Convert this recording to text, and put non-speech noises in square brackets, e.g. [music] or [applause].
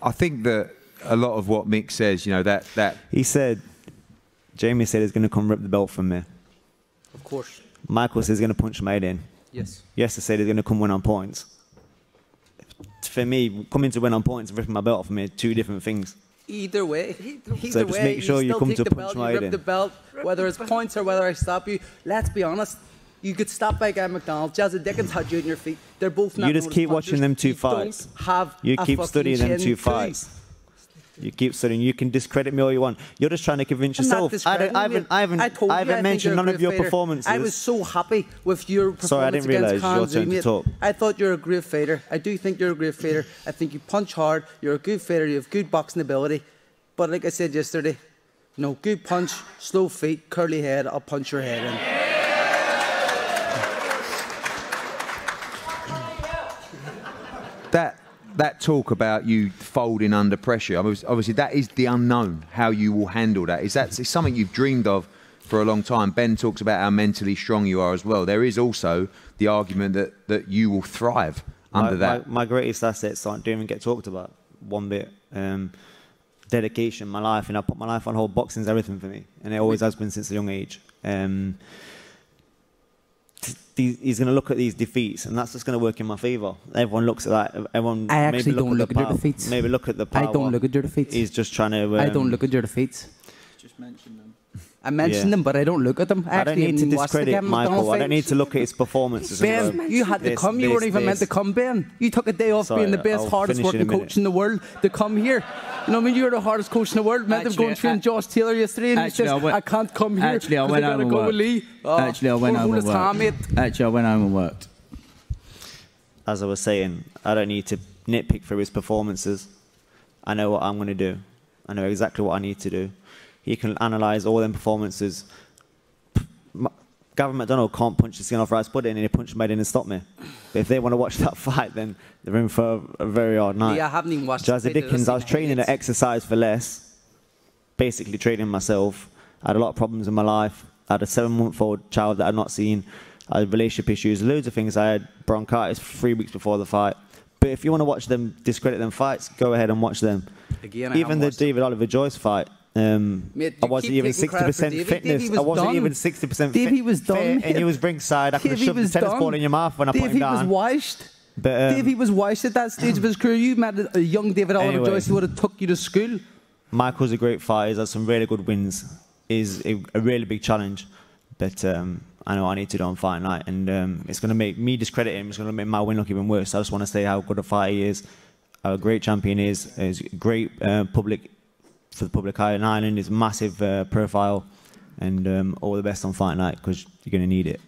I think that a lot of what Mick says, you know, that that He said, Jamie said he's going to come rip the belt from me. Of course. Michael says he's going to punch Made in. Yes. Yester said he's going to come win on points. For me, coming to win on points and ripping my belt from me, two different things. Either way, [laughs] either So just way, make sure you still come to the punch belt, you rip in. the belt, whether it's points or whether I stop you. Let's be honest. You could stop by Guy McDonnell. Jazza Dickens had you in your feet. They're both not You just keep watching them two You fights. You keep studying them two too. fights. You keep studying. You can discredit me all you want. You're just trying to convince I'm not yourself. I, don't, discrediting I haven't. I haven't. I told I haven't mentioned you're a none of your fighter. performances. I was so happy with your performance Sorry, I didn't against realise your Khan turn to talk. I thought you're a great fighter. I do think you're a great fighter. I think you punch hard. You're a good fighter. You have good boxing ability. But like I said yesterday, no good punch, slow feet, curly head. I'll punch your head in. that that talk about you folding under pressure. Obviously, that is the unknown. How you will handle that is that is something you've dreamed of for a long time. Ben talks about how mentally strong you are as well. There is also the argument that that you will thrive under my, that. My, my greatest assets aren't don't even get talked about one bit. Um, dedication, my life, and I put my life on hold. Boxing's everything for me, and it always has been since a young age. Um, he's going to look at these defeats, and that's just going to work in my favour. Everyone looks at that. Everyone. I actually maybe look don't at look the at your defeats. Maybe look at the I don't look at your defeats. He's just trying to. Um, I don't look at your defeats. Just mention them. I mentioned Yeah. them, but I don't look at them. I, I don't need to haven't watched the discredit Michael. McDonnell I don't need to look at his performances. and go, Ben, you had to this, come. You this, weren't even meant to come, Ben. You took a day off Sorry, being the best, I'll hardest finish in working coach in the world to come here. You know, what I mean, you were the hardest coach in the world. Meant to go and Actually, train Josh Taylor yesterday, and he Actually, says, I went- I can't come here. Actually, I 'cause went home and go worked. Oh, Actually, I went home and worked. Actually, I went home and worked. as I was saying, I don't need to nitpick through his performances. I know what I'm going to do. I know exactly what I need to do. He can analyse all them performances. Gavin McDonnell can't punch the skin off Rice Pudding and he punched Maiden and stopped me. But if they want to watch [laughs] that fight, then they're in for a, very hard night. Yeah, I haven't even watched Jazza Dickens, I was training at highlights. exercise for less, basically training myself. I had a lot of problems in my life. I had a seven month old child that I'd not seen. I had relationship issues, loads of things. I had bronchitis three weeks before the fight. But if you want to watch them discredit them fights, go ahead and watch them. Again, even the. David Oliver Joyce fight, um, Mate, I wasn't even taking credit for 60% Davey. fitness. Was I wasn't done. even 60% Davey fit, was done, fit, and he was ringside. I could have shoved the tennis done. ball in your mouth when I put him down. Davey was washed. But, um, Davey was washed at that stage of his career. You met a young David Oliver Anyway. Joyce who would have took you to school. Michael's a great fighter. He's had some really good wins. Is a, a really big challenge, but um, I know I need to do on fight night, and um, it's going to make me discredit him. It's going to make my win look even worse. I just want to say how good a fighter he is, how a great champion he is. He's great uh, public for the public eye in Ireland. He's massive uh, profile, and um, all the best on fight night because you're going to need it.